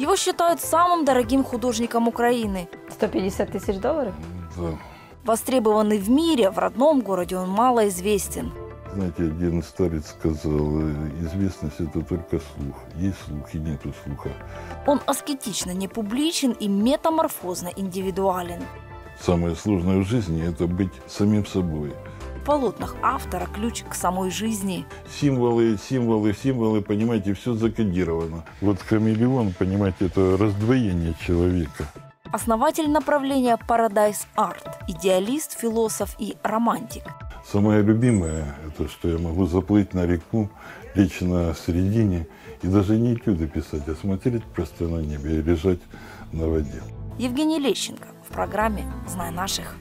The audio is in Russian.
Его считают самым дорогим художником Украины. 150 тысяч долларов? Да. Востребованный в мире, в родном городе он мало известен. Знаете, один старец сказал, э, известность это только слух. Есть слух и нету слуха. Он аскетично не публичен и метаморфозно индивидуален. Самое сложное в жизни это быть самим собой. Полотнах автора ключ к самой жизни. Символы, символы, символы, понимаете, все закодировано. Вот хамелеон, понимаете, это раздвоение человека. Основатель направления Paradise Art, идеалист, философ и романтик. Самое любимое, это что я могу заплыть на реку, лечь на середине и даже не этюды писать, а смотреть просто на небе и лежать на воде. Евгений Лещенко в программе «Знай наших».